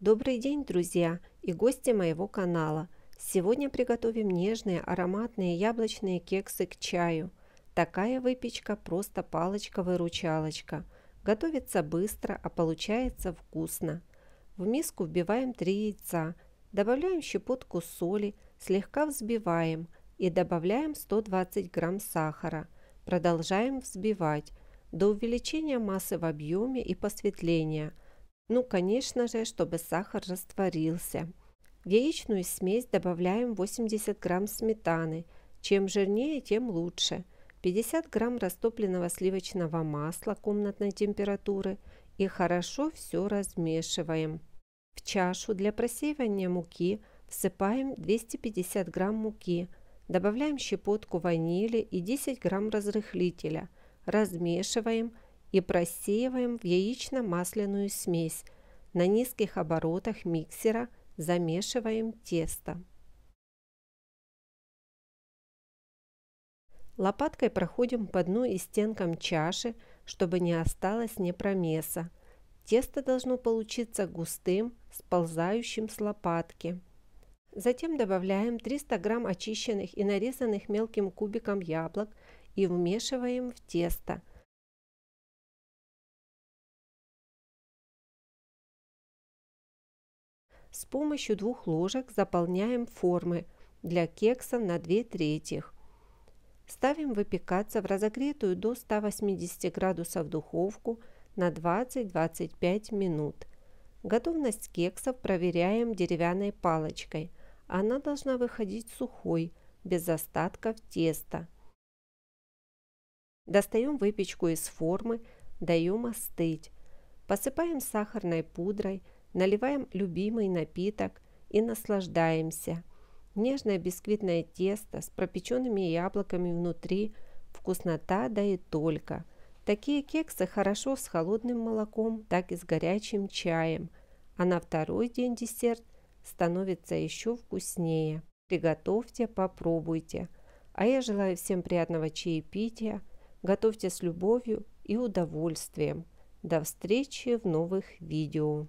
Добрый день, друзья и гости моего канала! Сегодня приготовим нежные ароматные яблочные кексы к чаю. Такая выпечка просто палочка-выручалочка. Готовится быстро, а получается вкусно. В миску вбиваем 3 яйца, добавляем щепотку соли, слегка взбиваем и добавляем 120 грамм сахара. Продолжаем взбивать до увеличения массы в объеме и посветления – ну, конечно же, чтобы сахар растворился. В яичную смесь добавляем 80 грамм сметаны. Чем жирнее, тем лучше. 50 грамм растопленного сливочного масла комнатной температуры и хорошо все размешиваем. В чашу для просеивания муки всыпаем 250 грамм муки, добавляем щепотку ванили и 10 грамм разрыхлителя, размешиваем и просеиваем в яично-масляную смесь. На низких оборотах миксера замешиваем тесто. Лопаткой проходим по дну и стенкам чаши, чтобы не осталось непромеса. Тесто должно получиться густым, сползающим с лопатки. Затем добавляем 300 грамм очищенных и нарезанных мелким кубиком яблок и вмешиваем в тесто – С помощью двух ложек заполняем формы для кекса на 2 трети. Ставим выпекаться в разогретую до 180 градусов духовку на 20-25 минут. Готовность кексов проверяем деревянной палочкой. Она должна выходить сухой, без остатков теста. Достаем выпечку из формы, даем остыть. Посыпаем сахарной пудрой, Наливаем любимый напиток и наслаждаемся. Нежное бисквитное тесто с пропеченными яблоками внутри. Вкуснота да и только. Такие кексы хорошо с холодным молоком, так и с горячим чаем. А на второй день десерт становится еще вкуснее. Приготовьте, попробуйте. А я желаю всем приятного чаепития. Готовьте с любовью и удовольствием. До встречи в новых видео.